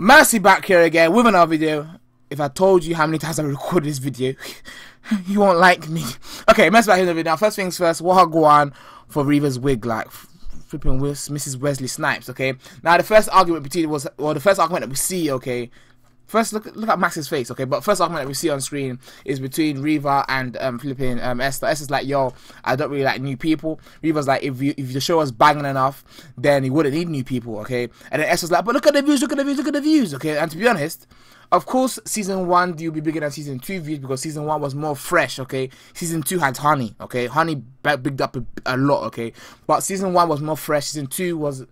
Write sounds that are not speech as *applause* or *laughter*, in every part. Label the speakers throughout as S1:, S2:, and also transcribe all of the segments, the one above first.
S1: Mercy back here again with another video. If I told you how many times I recorded this video, *laughs* you won't like me. Okay, Mercy back here in the video. Now, first things first, what go on for Reva's wig, like flipping with Mrs. Wesley Snipes, okay? Now, the first argument between was, well, the first argument that we see, okay, First, look look at Max's face, okay? But first argument that we see on screen is between Reva and um, flipping um, Esther. Esther's like, yo, I don't really like new people. Reva's like, if you, if the show was banging enough, then he wouldn't need new people, okay? And then Esther's like, but look at the views, look at the views, look at the views, okay? And to be honest, of course, season one you'll be bigger than season two views because season one was more fresh, okay? Season two had Honey, okay? Honey bigged up a, a lot, okay? But season one was more fresh. Season two was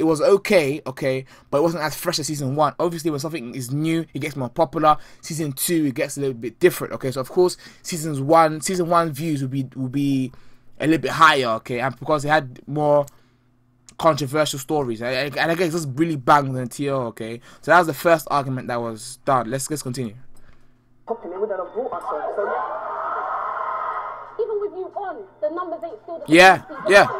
S1: it was okay, okay, but it wasn't as fresh as season one. Obviously, when something is new, it gets more popular. Season two, it gets a little bit different. Okay, so of course, seasons one, season one views will be will be a little bit higher. Okay, and because it had more controversial stories, and I guess just really banged the TO. Okay, so that was the first argument that was done. Let's let's continue.
S2: Even with you on, the numbers ain't still
S1: Yeah, yeah.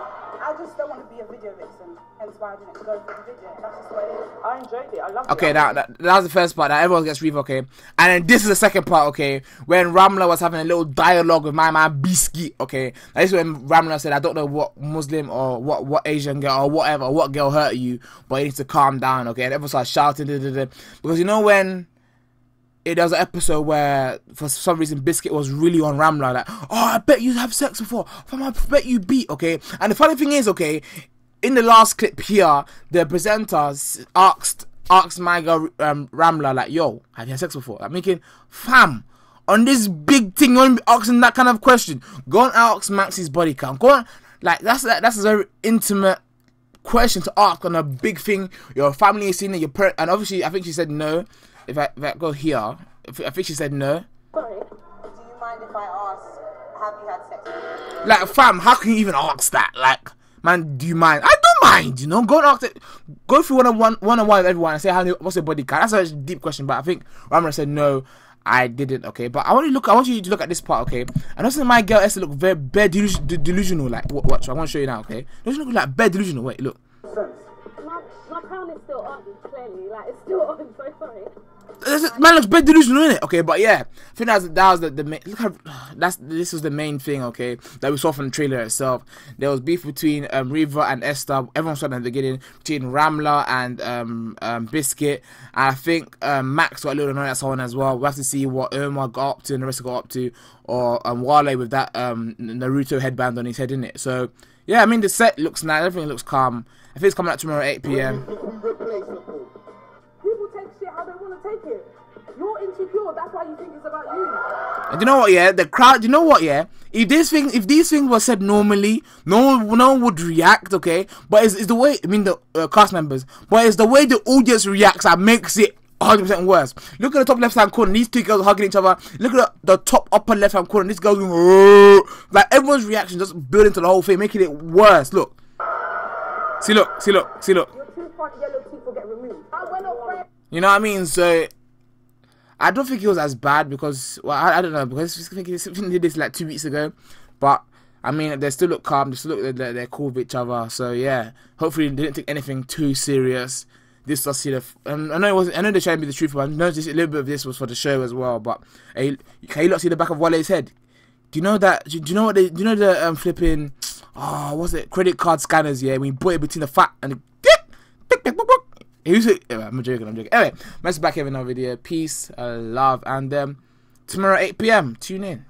S1: Okay, now that, that was the first part. Now everyone gets Reeve, okay? And then this is the second part, okay? When Ramla was having a little dialogue with my man Biscuit, okay? Now, this is when Ramla said, I don't know what Muslim or what, what Asian girl or whatever, what girl hurt you, but you need to calm down, okay? And everyone starts shouting, because you know when it was an episode where for some reason Biscuit was really on Ramla like, oh I bet you have sex before, I bet you beat, okay? And the funny thing is, okay, in the last clip here, the presenters asked asked my girl um, Ramla like, yo, have you had sex before? I'm making fam on this big thing, you be asking that kind of question. Go and ask Max's body count. Go on, like that's that's a very intimate question to ask on a big thing. Your family is seeing it, your parent, and obviously I think she said no if I, if I go here, if, I think she said no.
S2: Sorry.
S3: Do you mind if I ask, have you had sex?
S1: Like, fam, how can you even ask that? Like, man, do you mind? I mind, you know. Go and ask. Go through one on one, one on one with everyone and say how what's your body count. That's a deep question, but I think Ramon said no. I didn't, okay, but I want you to look. I want you to look at this part, okay. And also, my girl Esther look very, very delusional. Like, watch. I want to show you now, okay. Doesn't look like very delusional. Wait, look.
S2: My, my crown is still on, clearly. Like, it's still *laughs* on, so sorry
S1: man looks bad delusional in it. Okay, but yeah, I think that was, that was the, the main. Look how that's this was the main thing. Okay, that we saw from the trailer itself. There was beef between um, Reva and Esther. Everyone saw at the beginning between Ramla and um, um, Biscuit. And I think um, Max got a little annoyed at someone as well. We have to see what Irma got up to and the rest got up to, or um, Wale with that um, Naruto headband on his head, in it. So yeah, I mean the set looks nice. Everything looks calm. I think it's coming out tomorrow at 8 p.m.
S3: take it. You're insecure. That's why you think it's about you.
S1: And you know what? Yeah, the crowd. You know what? Yeah, if this thing, if these things were said normally, no one, no one would react. Okay, but it's, it's the way. I mean, the uh, cast members, but it's the way the audience reacts that makes it 100% worse. Look at the top left hand corner, these two girls hugging each other. Look at the, the top upper left hand corner, this girl going, like everyone's reaction just building to the whole thing, making it worse. Look, see, look, see, look, see, look.
S3: Your two front yellow teeth will get removed. I went friend.
S1: You know what I mean? So I don't think it was as bad because well, I, I don't know because I think they did this like two weeks ago, but I mean they still look calm, they still look they're, they're cool with each other. So yeah, hopefully they didn't take anything too serious. This does see the. Um, I know it wasn't. I know they're trying to be the truth, but I noticed a little bit of this was for the show as well. But hey, can you not see the back of Wale's head? Do you know that? Do, you know what they? Do you know the um flipping? Oh, what's it? Credit card scanners. Yeah, you put it between the fat and. I'm joking. I'm joking. Anyway, let's back with another video. Peace, uh, love, and um, tomorrow 8 p.m. Tune in.